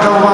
Chicago